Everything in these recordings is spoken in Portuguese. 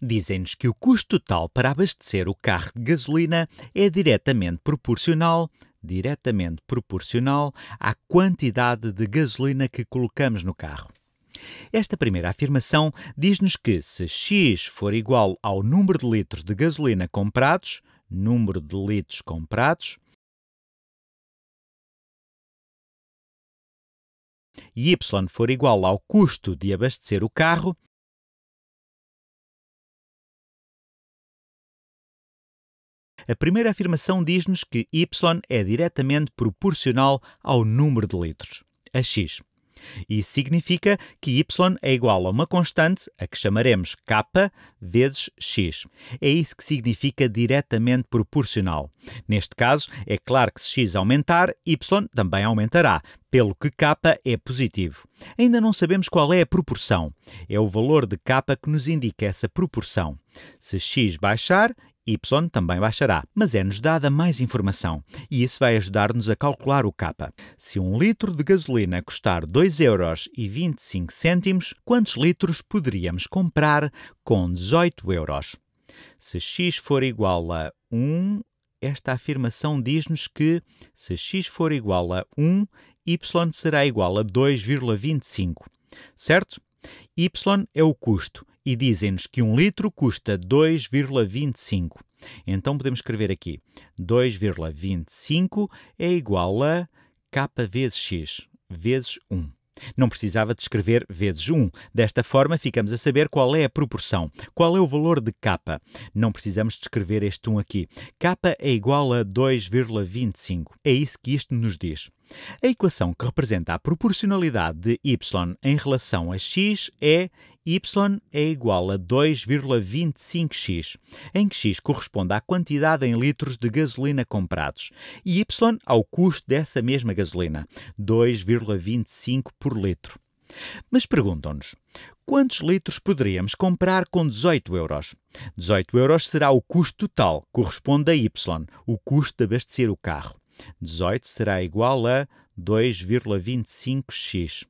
dizem-nos que o custo total para abastecer o carro de gasolina é diretamente proporcional diretamente proporcional à quantidade de gasolina que colocamos no carro. Esta primeira afirmação diz-nos que se X for igual ao número de litros de gasolina comprados, número de litros comprados, e Y for igual ao custo de abastecer o carro, A primeira afirmação diz-nos que y é diretamente proporcional ao número de litros, a x. Isso significa que y é igual a uma constante, a que chamaremos k, vezes x. É isso que significa diretamente proporcional. Neste caso, é claro que se x aumentar, y também aumentará, pelo que k é positivo. Ainda não sabemos qual é a proporção. É o valor de k que nos indica essa proporção. Se x baixar, y também baixará, mas é-nos dada mais informação e isso vai ajudar-nos a calcular o K. Se um litro de gasolina custar 2,25 euros, quantos litros poderíamos comprar com 18 euros? Se x for igual a 1, esta afirmação diz-nos que se x for igual a 1, y será igual a 2,25, certo? Y é o custo e dizem-nos que um litro custa 2,25. Então podemos escrever aqui 2,25 é igual a k vezes x vezes 1. Não precisava de escrever vezes 1. Desta forma, ficamos a saber qual é a proporção, qual é o valor de k. Não precisamos de escrever este 1 aqui. k é igual a 2,25. É isso que isto nos diz. A equação que representa a proporcionalidade de y em relação a x é y é igual a 2,25x, em que x corresponde à quantidade em litros de gasolina comprados e y ao custo dessa mesma gasolina, 2,25 por litro. Mas perguntam-nos, quantos litros poderíamos comprar com 18 euros? 18 euros será o custo total, corresponde a y, o custo de abastecer o carro. 18 será igual a 2,25x.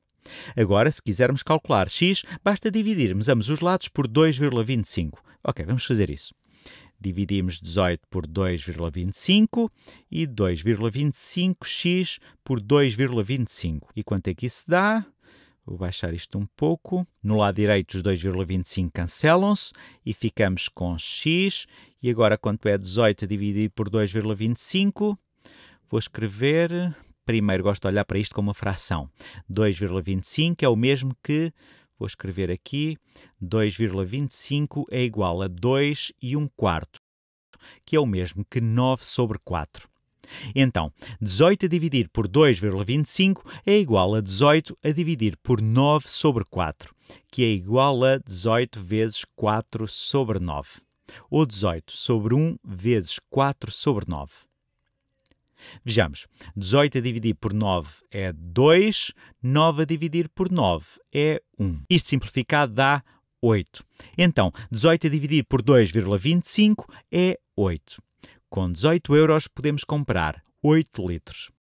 Agora, se quisermos calcular x, basta dividirmos ambos os lados por 2,25. Ok, vamos fazer isso. Dividimos 18 por 2,25 e 2,25x por 2,25. E quanto é que isso dá? Vou baixar isto um pouco. No lado direito, os 2,25 cancelam-se e ficamos com x. E agora, quanto é 18 a dividir por 2,25? Vou escrever. Primeiro, gosto de olhar para isto como uma fração. 2,25 é o mesmo que. Vou escrever aqui. 2,25 é igual a 2 e 1 quarto, que é o mesmo que 9 sobre 4. Então, 18 a dividir por 2,25 é igual a 18 a dividir por 9 sobre 4, que é igual a 18 vezes 4 sobre 9, ou 18 sobre 1 vezes 4 sobre 9. Vejamos, 18 a dividir por 9 é 2, 9 a dividir por 9 é 1. Isto simplificado dá 8. Então, 18 a dividir por 2,25 é 8. Com 18 euros podemos comprar 8 litros.